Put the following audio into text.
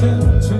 shelter